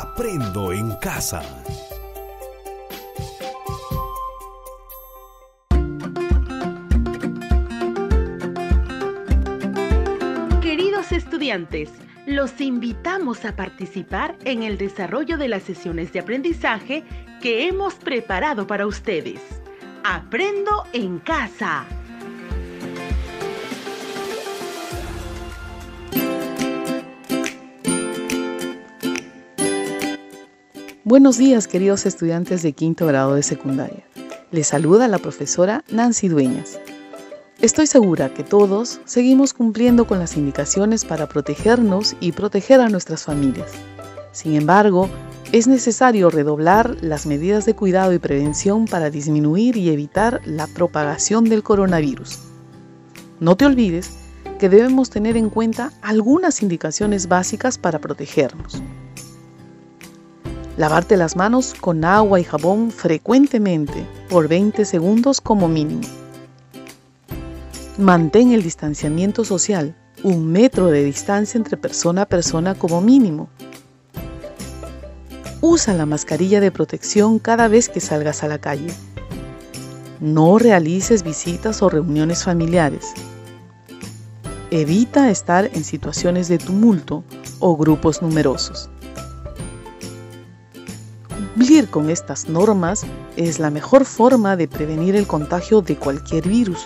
Aprendo en casa. Queridos estudiantes, los invitamos a participar en el desarrollo de las sesiones de aprendizaje que hemos preparado para ustedes. Aprendo en casa. Buenos días, queridos estudiantes de quinto grado de secundaria. Les saluda la profesora Nancy Dueñas. Estoy segura que todos seguimos cumpliendo con las indicaciones para protegernos y proteger a nuestras familias. Sin embargo, es necesario redoblar las medidas de cuidado y prevención para disminuir y evitar la propagación del coronavirus. No te olvides que debemos tener en cuenta algunas indicaciones básicas para protegernos. Lavarte las manos con agua y jabón frecuentemente por 20 segundos como mínimo. Mantén el distanciamiento social, un metro de distancia entre persona a persona como mínimo. Usa la mascarilla de protección cada vez que salgas a la calle. No realices visitas o reuniones familiares. Evita estar en situaciones de tumulto o grupos numerosos. Cumplir con estas normas es la mejor forma de prevenir el contagio de cualquier virus.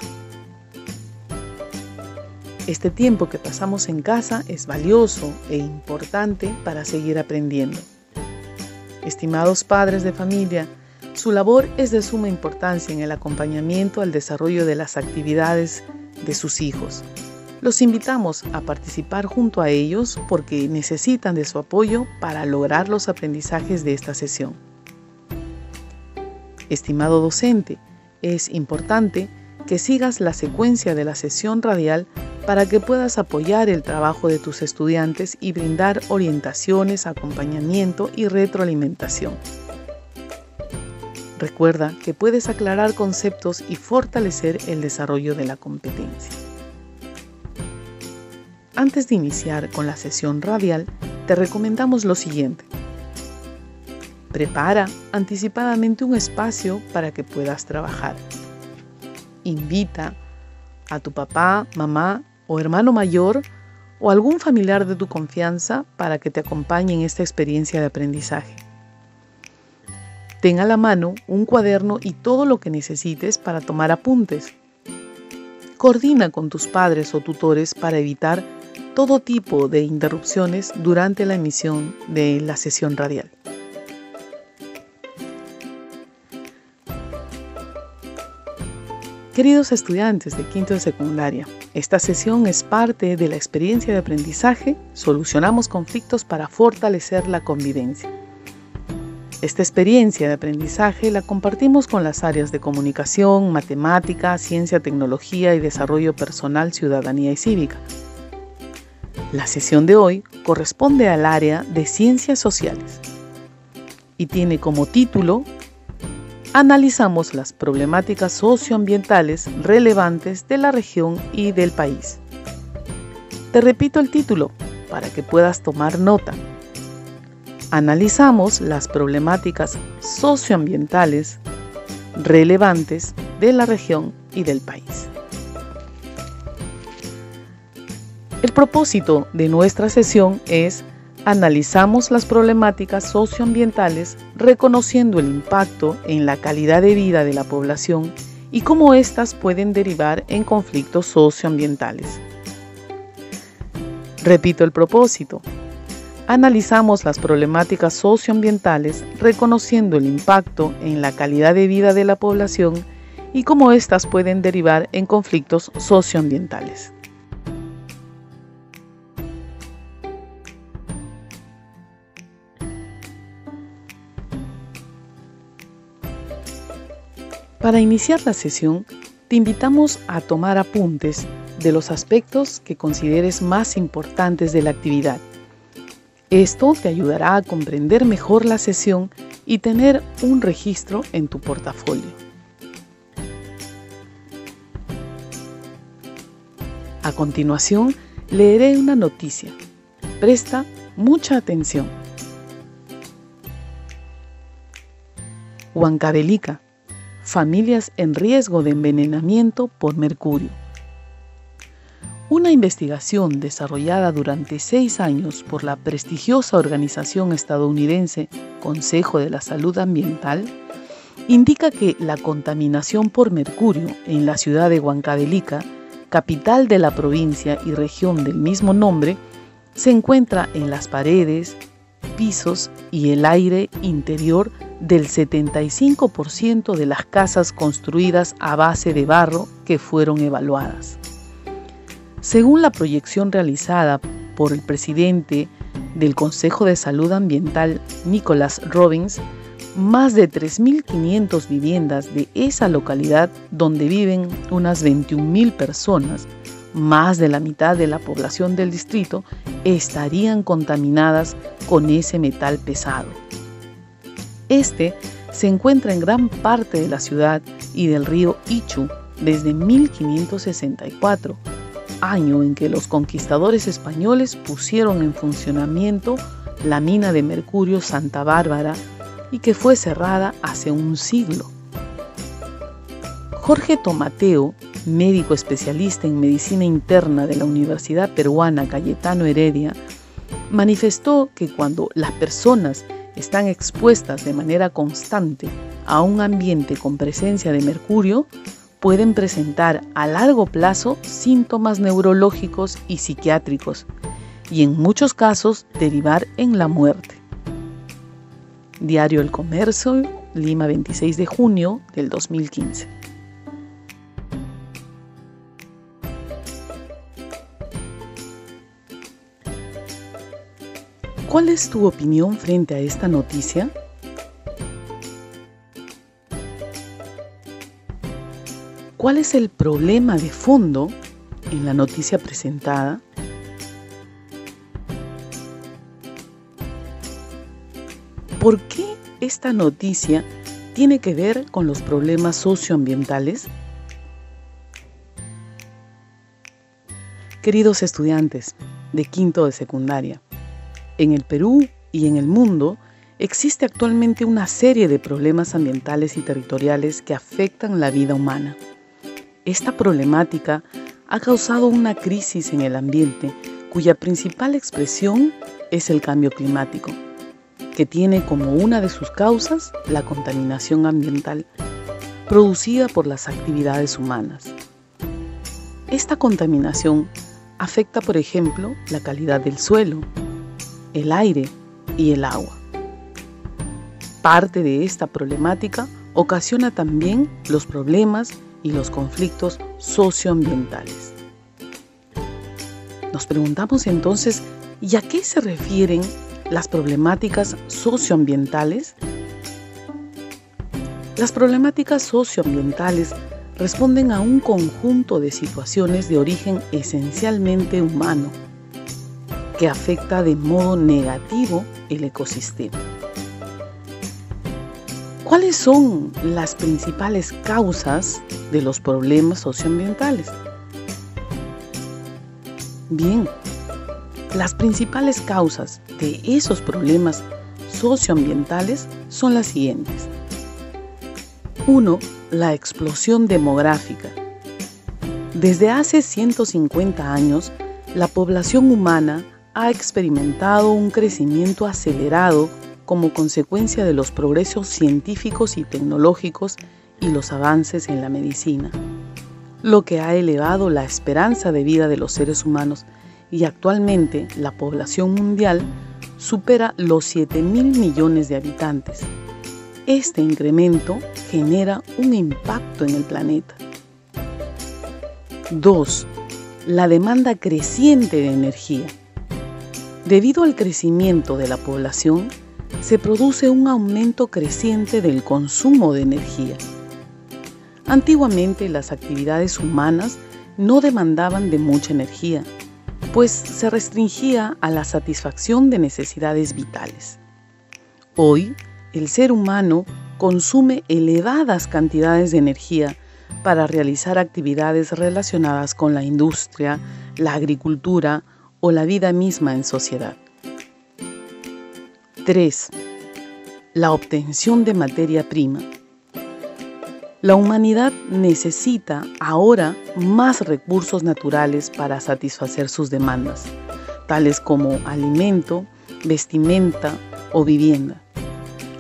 Este tiempo que pasamos en casa es valioso e importante para seguir aprendiendo. Estimados padres de familia, su labor es de suma importancia en el acompañamiento al desarrollo de las actividades de sus hijos. Los invitamos a participar junto a ellos porque necesitan de su apoyo para lograr los aprendizajes de esta sesión. Estimado docente, es importante que sigas la secuencia de la sesión radial para que puedas apoyar el trabajo de tus estudiantes y brindar orientaciones, acompañamiento y retroalimentación. Recuerda que puedes aclarar conceptos y fortalecer el desarrollo de la competencia. Antes de iniciar con la sesión radial, te recomendamos lo siguiente. Prepara anticipadamente un espacio para que puedas trabajar. Invita a tu papá, mamá o hermano mayor o algún familiar de tu confianza para que te acompañe en esta experiencia de aprendizaje. Ten a la mano un cuaderno y todo lo que necesites para tomar apuntes. Coordina con tus padres o tutores para evitar todo tipo de interrupciones durante la emisión de la sesión radial. Queridos estudiantes de quinto de secundaria, esta sesión es parte de la experiencia de aprendizaje Solucionamos conflictos para fortalecer la convivencia. Esta experiencia de aprendizaje la compartimos con las áreas de comunicación, matemática, ciencia, tecnología y desarrollo personal, ciudadanía y cívica. La sesión de hoy corresponde al área de ciencias sociales y tiene como título Analizamos las problemáticas socioambientales relevantes de la región y del país. Te repito el título para que puedas tomar nota. Analizamos las problemáticas socioambientales relevantes de la región y del país. El propósito de nuestra sesión es analizamos las problemáticas socioambientales reconociendo el impacto en la calidad de vida de la población y cómo éstas pueden derivar en conflictos socioambientales. Repito el propósito. Analizamos las problemáticas socioambientales reconociendo el impacto en la calidad de vida de la población y cómo éstas pueden derivar en conflictos socioambientales. Para iniciar la sesión, te invitamos a tomar apuntes de los aspectos que consideres más importantes de la actividad. Esto te ayudará a comprender mejor la sesión y tener un registro en tu portafolio. A continuación, leeré una noticia. Presta mucha atención. Huancavelica, familias en riesgo de envenenamiento por mercurio. Una investigación desarrollada durante seis años por la prestigiosa organización estadounidense Consejo de la Salud Ambiental indica que la contaminación por mercurio en la ciudad de Huancavelica, capital de la provincia y región del mismo nombre, se encuentra en las paredes, pisos y el aire interior del 75% de las casas construidas a base de barro que fueron evaluadas. Según la proyección realizada por el presidente del Consejo de Salud Ambiental, Nicholas Robbins, más de 3.500 viviendas de esa localidad donde viven unas 21.000 personas, más de la mitad de la población del distrito, estarían contaminadas con ese metal pesado. Este se encuentra en gran parte de la ciudad y del río Ichu desde 1564, año en que los conquistadores españoles pusieron en funcionamiento la mina de mercurio Santa Bárbara y que fue cerrada hace un siglo. Jorge Tomateo, médico especialista en medicina interna de la Universidad Peruana Cayetano Heredia, manifestó que cuando las personas están expuestas de manera constante a un ambiente con presencia de mercurio, pueden presentar a largo plazo síntomas neurológicos y psiquiátricos y en muchos casos derivar en la muerte. Diario El Comercio, Lima 26 de junio del 2015. ¿Cuál es tu opinión frente a esta noticia? ¿Cuál es el problema de fondo en la noticia presentada? ¿Por qué esta noticia tiene que ver con los problemas socioambientales? Queridos estudiantes de quinto de secundaria, en el Perú y en el mundo existe actualmente una serie de problemas ambientales y territoriales que afectan la vida humana. Esta problemática ha causado una crisis en el ambiente cuya principal expresión es el cambio climático, que tiene como una de sus causas la contaminación ambiental producida por las actividades humanas. Esta contaminación afecta, por ejemplo, la calidad del suelo, el aire y el agua. Parte de esta problemática ocasiona también los problemas y los conflictos socioambientales. Nos preguntamos entonces, ¿y a qué se refieren las problemáticas socioambientales? Las problemáticas socioambientales responden a un conjunto de situaciones de origen esencialmente humano afecta de modo negativo el ecosistema. ¿Cuáles son las principales causas de los problemas socioambientales? Bien, las principales causas de esos problemas socioambientales son las siguientes. 1. La explosión demográfica. Desde hace 150 años, la población humana ha experimentado un crecimiento acelerado como consecuencia de los progresos científicos y tecnológicos y los avances en la medicina, lo que ha elevado la esperanza de vida de los seres humanos y actualmente la población mundial supera los 7 mil millones de habitantes. Este incremento genera un impacto en el planeta. 2. La demanda creciente de energía. Debido al crecimiento de la población, se produce un aumento creciente del consumo de energía. Antiguamente las actividades humanas no demandaban de mucha energía, pues se restringía a la satisfacción de necesidades vitales. Hoy, el ser humano consume elevadas cantidades de energía para realizar actividades relacionadas con la industria, la agricultura o la vida misma en sociedad. 3. la obtención de materia prima. La humanidad necesita ahora más recursos naturales para satisfacer sus demandas, tales como alimento, vestimenta o vivienda.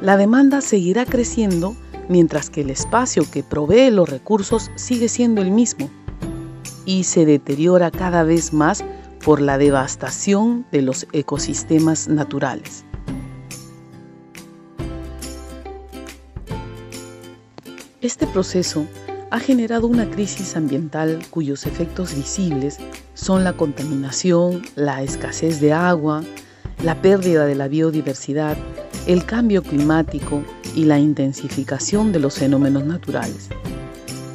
La demanda seguirá creciendo mientras que el espacio que provee los recursos sigue siendo el mismo y se deteriora cada vez más por la devastación de los ecosistemas naturales. Este proceso ha generado una crisis ambiental cuyos efectos visibles son la contaminación, la escasez de agua, la pérdida de la biodiversidad, el cambio climático y la intensificación de los fenómenos naturales.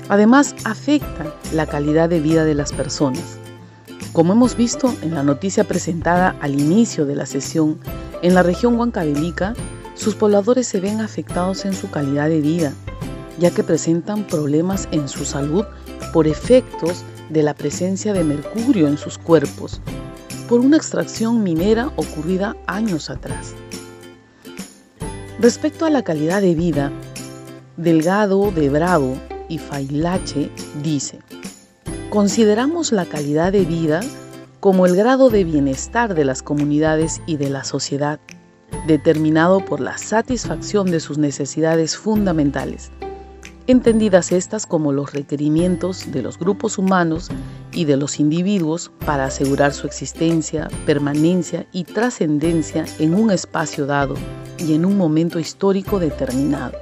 Además, afecta la calidad de vida de las personas. Como hemos visto en la noticia presentada al inicio de la sesión, en la región Huancavelica, sus pobladores se ven afectados en su calidad de vida ya que presentan problemas en su salud por efectos de la presencia de mercurio en sus cuerpos, por una extracción minera ocurrida años atrás. Respecto a la calidad de vida, Delgado de Bravo y Failache dice, consideramos la calidad de vida como el grado de bienestar de las comunidades y de la sociedad, determinado por la satisfacción de sus necesidades fundamentales, entendidas estas como los requerimientos de los grupos humanos y de los individuos para asegurar su existencia, permanencia y trascendencia en un espacio dado y en un momento histórico determinado.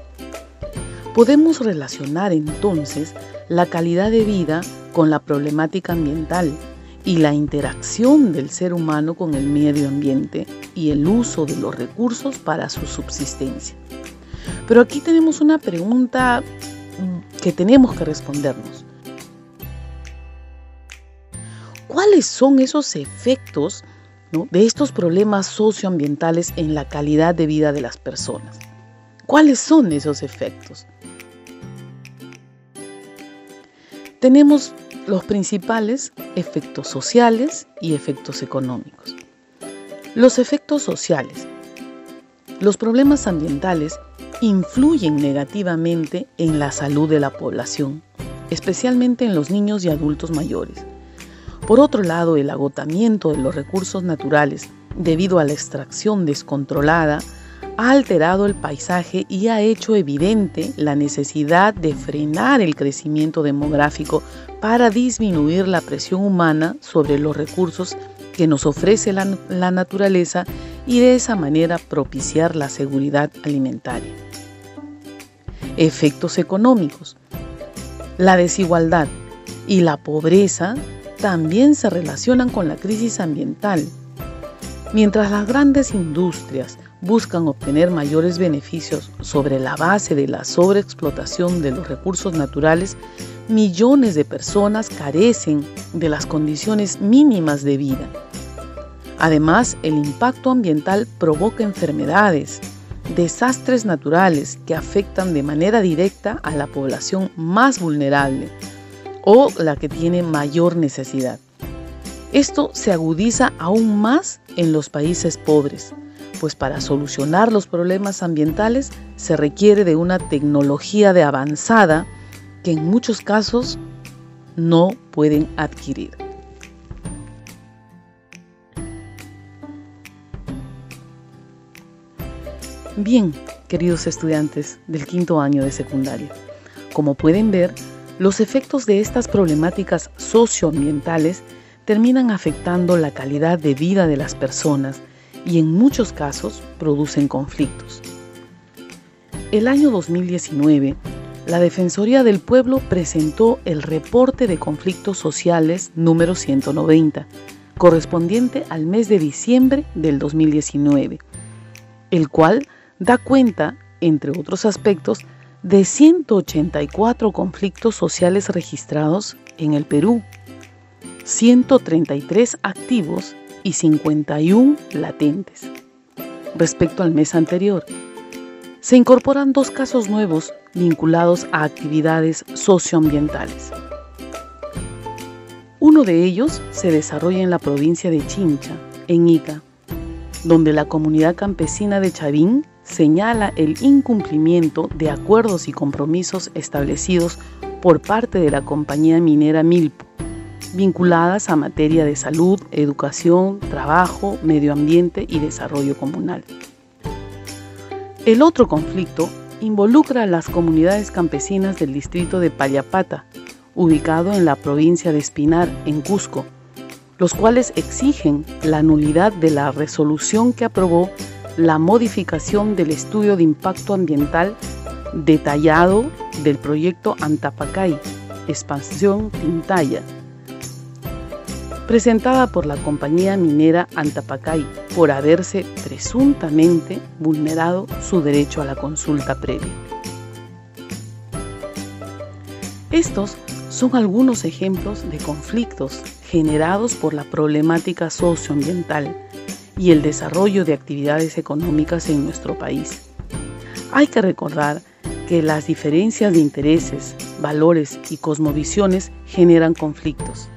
Podemos relacionar entonces la calidad de vida con la problemática ambiental y la interacción del ser humano con el medio ambiente y el uso de los recursos para su subsistencia. Pero aquí tenemos una pregunta que tenemos que respondernos. ¿Cuáles son esos efectos de estos problemas socioambientales en la calidad de vida de las personas? ¿Cuáles son esos efectos? Tenemos los principales efectos sociales y efectos económicos. Los efectos sociales. Los problemas ambientales influyen negativamente en la salud de la población, especialmente en los niños y adultos mayores. Por otro lado, el agotamiento de los recursos naturales debido a la extracción descontrolada ha alterado el paisaje y ha hecho evidente la necesidad de frenar el crecimiento demográfico para disminuir la presión humana sobre los recursos que nos ofrece la, naturaleza y de esa manera propiciar la seguridad alimentaria. Efectos económicos. La desigualdad y la pobreza también se relacionan con la crisis ambiental. Mientras las grandes industrias buscan obtener mayores beneficios sobre la base de la sobreexplotación de los recursos naturales, millones de personas carecen de las condiciones mínimas de vida. Además, el impacto ambiental provoca enfermedades, desastres naturales que afectan de manera directa a la población más vulnerable o la que tiene mayor necesidad. Esto se agudiza aún más en los países pobres, pues para solucionar los problemas ambientales se requiere de una tecnología de avanzada que en muchos casos no pueden adquirir. Bien, queridos estudiantes del quinto año de secundaria, como pueden ver, los efectos de estas problemáticas socioambientales terminan afectando la calidad de vida de las personas y en muchos casos producen conflictos. El año 2019, la Defensoría del Pueblo presentó el reporte de conflictos sociales número 190, correspondiente al mes de diciembre del 2019, el cual da cuenta, entre otros aspectos, de 184 conflictos sociales registrados en el Perú, 133 activos y 51 latentes. Respecto al mes anterior, se incorporan dos casos nuevos vinculados a actividades socioambientales. Uno de ellos se desarrolla en la provincia de Chincha, en Ica, donde la comunidad campesina de Chavín señala el incumplimiento de acuerdos y compromisos establecidos por parte de la compañía minera Milpo, vinculadas a materia de salud, educación, trabajo, medio ambiente y desarrollo comunal. El otro conflicto involucra a las comunidades campesinas del distrito de Payapata, ubicado en la provincia de Espinar, en Cusco, los cuales exigen la nulidad de la resolución que aprobó la modificación del estudio de impacto ambiental detallado del proyecto Antapacay, expansión Tintaya, presentada por la compañía minera Antapacay por haberse presuntamente vulnerado su derecho a la consulta previa. Estos son algunos ejemplos de conflictos generados por la problemática socioambiental y el desarrollo de actividades económicas en nuestro país. Hay que recordar que las diferencias de intereses, valores y cosmovisiones generan conflictos.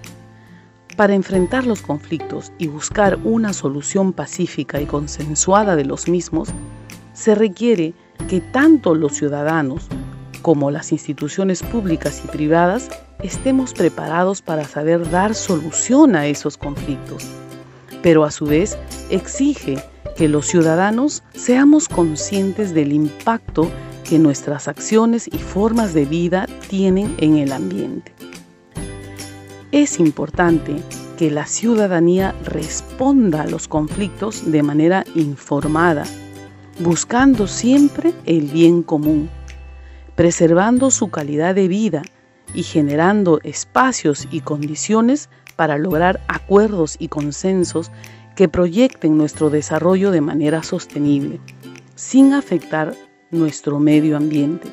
Para enfrentar los conflictos y buscar una solución pacífica y consensuada de los mismos, se requiere que tanto los ciudadanos como las instituciones públicas y privadas estemos preparados para saber dar solución a esos conflictos pero a su vez exige que los ciudadanos seamos conscientes del impacto que nuestras acciones y formas de vida tienen en el ambiente. Es importante que la ciudadanía responda a los conflictos de manera informada, buscando siempre el bien común, preservando su calidad de vida y generando espacios y condiciones para lograr acuerdos y consensos que proyecten nuestro desarrollo de manera sostenible, sin afectar nuestro medio ambiente,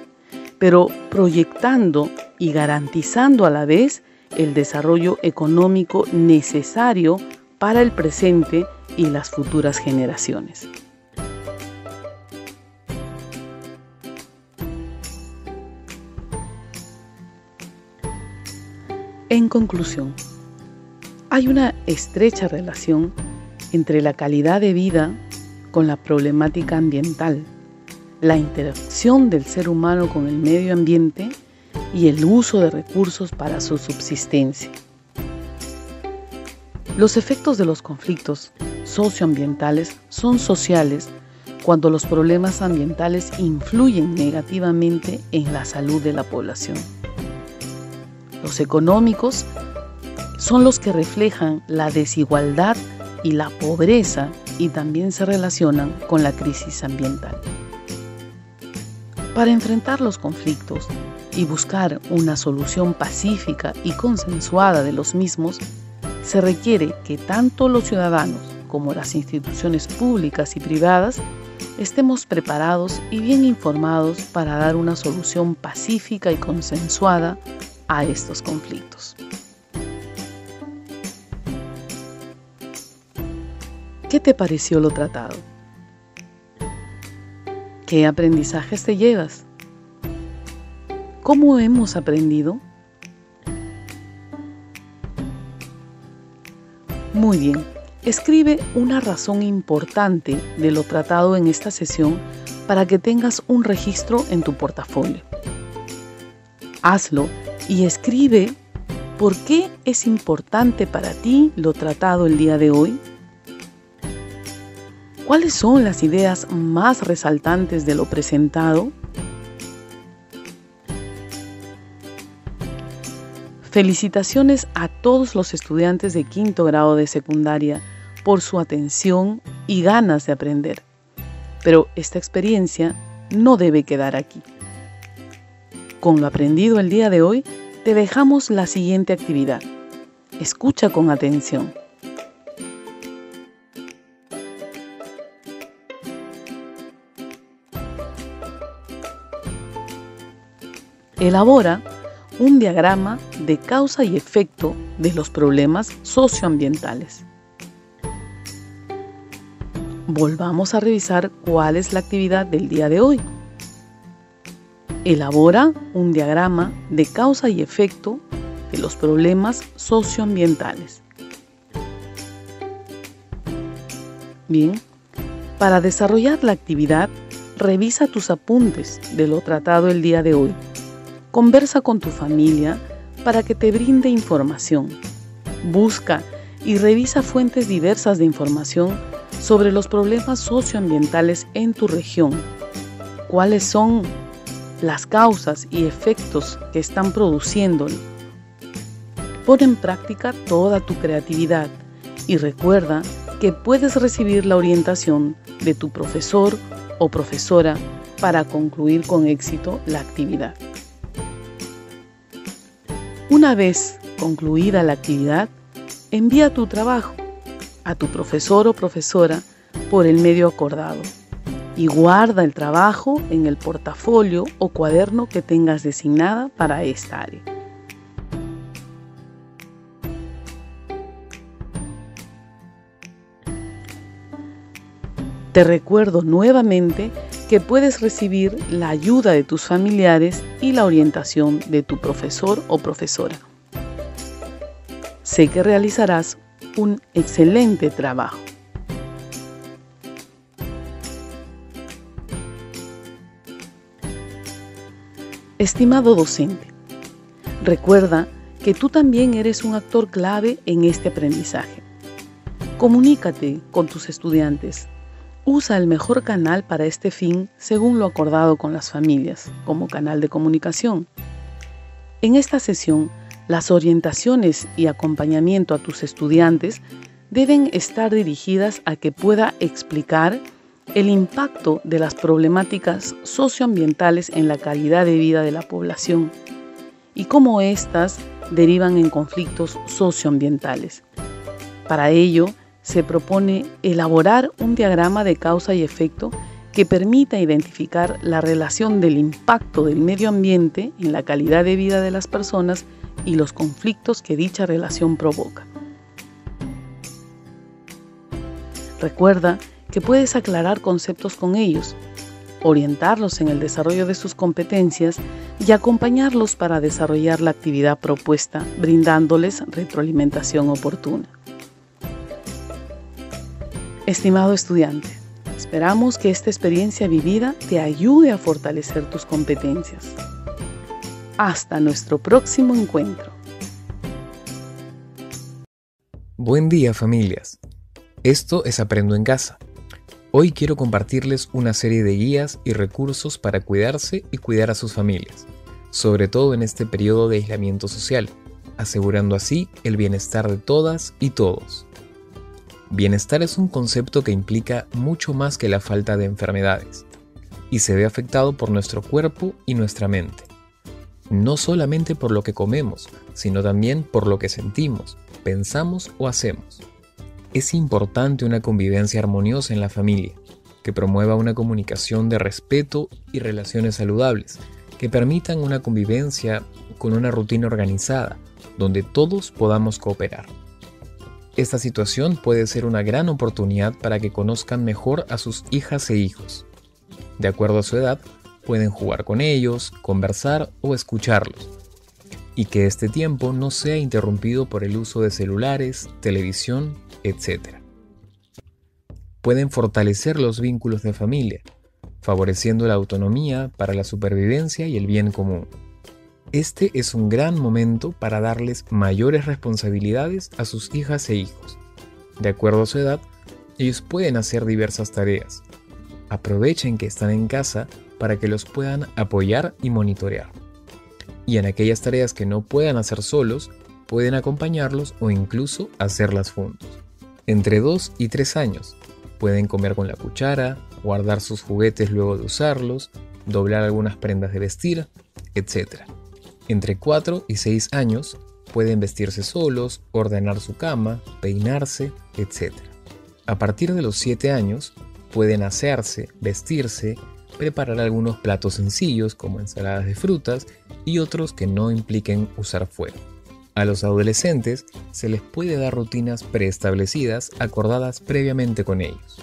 pero proyectando y garantizando a la vez el desarrollo económico necesario para el presente y las futuras generaciones. En conclusión, hay una estrecha relación entre la calidad de vida con la problemática ambiental, la interacción del ser humano con el medio ambiente y el uso de recursos para su subsistencia. Los efectos de los conflictos socioambientales son sociales cuando los problemas ambientales influyen negativamente en la salud de la población. Los económicos son los que reflejan la desigualdad y la pobreza y también se relacionan con la crisis ambiental. Para enfrentar los conflictos y buscar una solución pacífica y consensuada de los mismos, se requiere que tanto los ciudadanos como las instituciones públicas y privadas estemos preparados y bien informados para dar una solución pacífica y consensuada a estos conflictos. ¿Qué te pareció lo tratado? ¿Qué aprendizajes te llevas? ¿Cómo hemos aprendido? Muy bien, escribe una razón importante de lo tratado en esta sesión para que tengas un registro en tu portafolio. Hazlo y escribe por qué es importante para ti lo tratado el día de hoy ¿Cuáles son las ideas más resaltantes de lo presentado? Felicitaciones a todos los estudiantes de quinto grado de secundaria por su atención y ganas de aprender. Pero esta experiencia no debe quedar aquí. Con lo aprendido el día de hoy, te dejamos la siguiente actividad. Escucha con atención. elabora un diagrama de causa y efecto de los problemas socioambientales. Volvamos a revisar cuál es la actividad del día de hoy. Elabora un diagrama de causa y efecto de los problemas socioambientales. Bien, para desarrollar la actividad Revisa tus apuntes de lo tratado el día de hoy. Conversa con tu familia para que te brinde información. Busca y revisa fuentes diversas de información sobre los problemas socioambientales en tu región. ¿Cuáles son las causas y efectos que están produciendo? Pon en práctica toda tu creatividad y recuerda que puedes recibir la orientación de tu profesor o profesora para concluir con éxito la actividad. Una vez concluida la actividad, envía tu trabajo a tu profesor o profesora por el medio acordado y guarda el trabajo en el portafolio o cuaderno que tengas designada para esta área. Te recuerdo nuevamente que puedes recibir la ayuda de tus familiares y la orientación de tu profesor o profesora. Sé que realizarás un excelente trabajo. Estimado docente, recuerda que tú también eres un actor clave en este aprendizaje. Comunícate con tus estudiantes Usa el mejor canal para este fin según lo acordado con las familias, como canal de comunicación. En esta sesión, las orientaciones y acompañamiento a tus estudiantes deben estar dirigidas a que pueda explicar el impacto de las problemáticas socioambientales en la calidad de vida de la población y cómo éstas derivan en conflictos socioambientales. Para ello, se propone elaborar un diagrama de causa y efecto que permita identificar la relación del impacto del medio ambiente en la calidad de vida de las personas y los conflictos que dicha relación provoca. Recuerda que puedes aclarar conceptos con ellos, orientarlos en el desarrollo de sus competencias y acompañarlos para desarrollar la actividad propuesta, brindándoles retroalimentación oportuna. Estimado estudiante, esperamos que esta experiencia vivida te ayude a fortalecer tus competencias. Hasta nuestro próximo encuentro. Buen día familias. Esto es Aprendo en casa. Hoy quiero compartirles una serie de guías y recursos para cuidarse y cuidar a sus familias, sobre todo en este periodo de aislamiento social, asegurando así el bienestar de todas y todos. Bienestar es un concepto que implica mucho más que la falta de enfermedades y se ve afectado por nuestro cuerpo y nuestra mente. No solamente por lo que comemos, sino también por lo que sentimos, pensamos o hacemos. Es importante una convivencia armoniosa en la familia, que promueva una comunicación de respeto y relaciones saludables, que permitan una convivencia con una rutina organizada, donde todos podamos cooperar. Esta situación puede ser una gran oportunidad para que conozcan mejor a sus hijas e hijos. De acuerdo a su edad, pueden jugar con ellos, conversar o escucharlos. Y que este tiempo no sea interrumpido por el uso de celulares, televisión, etc. Pueden fortalecer los vínculos de familia, favoreciendo la autonomía para la supervivencia y el bien común. Este es un gran momento para darles mayores responsabilidades a sus hijas e hijos. De acuerdo a su edad, ellos pueden hacer diversas tareas. Aprovechen que están en casa para que los puedan apoyar y monitorear. Y en aquellas tareas que no puedan hacer solos, pueden acompañarlos o incluso hacerlas juntos. Entre 2 y 3 años, pueden comer con la cuchara, guardar sus juguetes luego de usarlos, doblar algunas prendas de vestir, etc. Entre 4 y 6 años pueden vestirse solos, ordenar su cama, peinarse, etc. A partir de los 7 años pueden asearse, vestirse, preparar algunos platos sencillos como ensaladas de frutas y otros que no impliquen usar fuego. A los adolescentes se les puede dar rutinas preestablecidas acordadas previamente con ellos.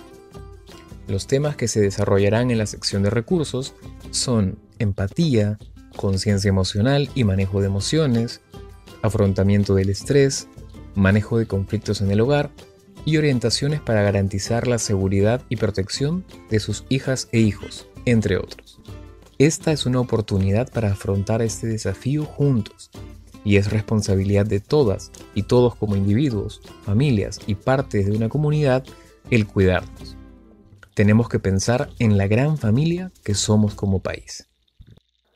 Los temas que se desarrollarán en la sección de recursos son empatía, conciencia emocional y manejo de emociones, afrontamiento del estrés, manejo de conflictos en el hogar y orientaciones para garantizar la seguridad y protección de sus hijas e hijos, entre otros. Esta es una oportunidad para afrontar este desafío juntos y es responsabilidad de todas y todos como individuos, familias y partes de una comunidad el cuidarnos. Tenemos que pensar en la gran familia que somos como país.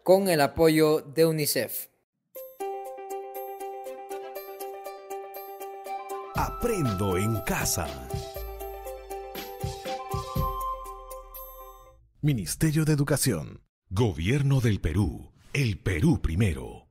Con el apoyo de UNICEF. Aprendo en casa. Ministerio de Educación. Gobierno del Perú. El Perú primero.